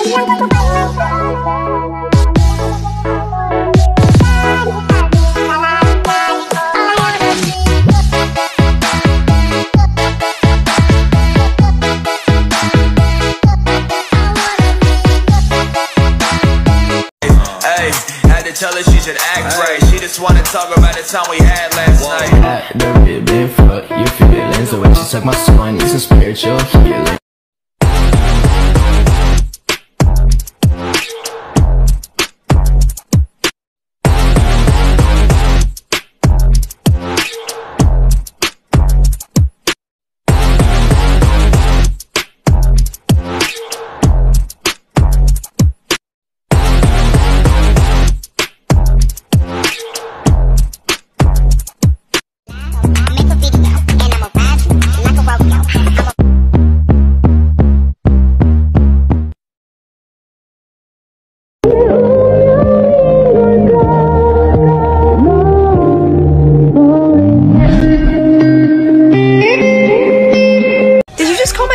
Hey, had to tell her she should act right. She just wanna talk about the time we had last night. The ribbon for your feelings The way she suck my soul, I need some spiritual healing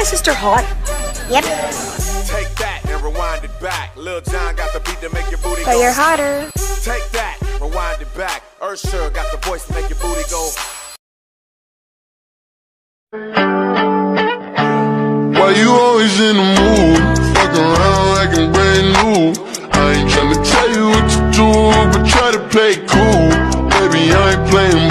sister hot? Yep, Take that and rewind it back. Lil Jon got the beat to make your booty But go. you're hotter. Take that, rewind it back. Usher got the voice to make your booty go. Why you always in the mood? Fuck around like I'm brand new. I ain't tryna tell you what to do, but try to play cool. Baby, I ain't playing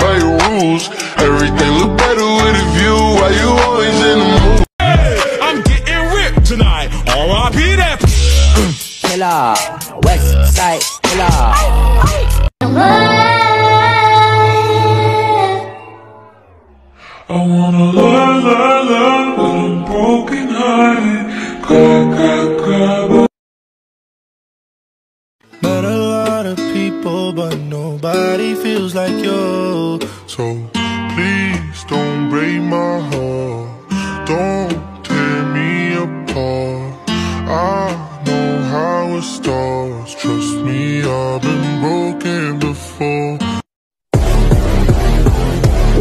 Killer, West Side Killer I wanna love, love, love, but I'm broken hearted. Cry, cry, cry, but a lot of people, but nobody feels like you. So please don't break my heart. Don't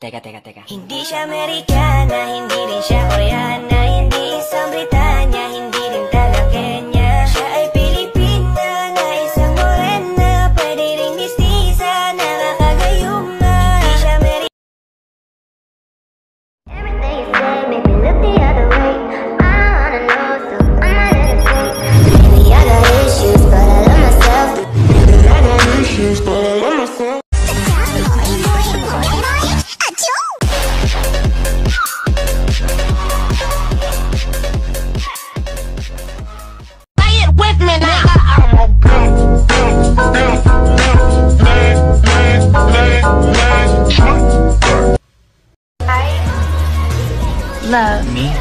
teka, teka, teka. Hindi siya Amerikana, hindi rin siya Koreana Hindi isang Britanya, hindi rin taga Love. Me?